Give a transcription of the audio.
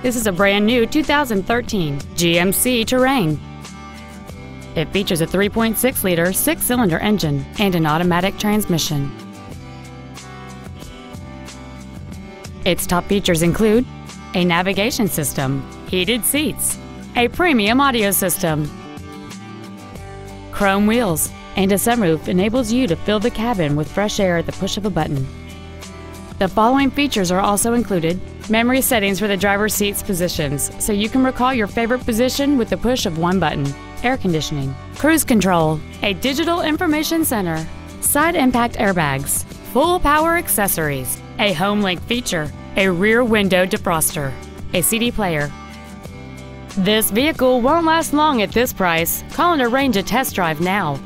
This is a brand new 2013 GMC Terrain. It features a 3.6 liter six cylinder engine and an automatic transmission. Its top features include a navigation system, heated seats, a premium audio system, chrome wheels, and a sunroof enables you to fill the cabin with fresh air at the push of a button. The following features are also included memory settings for the driver's seat's positions, so you can recall your favorite position with the push of one button, air conditioning, cruise control, a digital information center, side impact airbags, full power accessories, a HomeLink feature, a rear window defroster, a CD player. This vehicle won't last long at this price. Call and arrange a test drive now.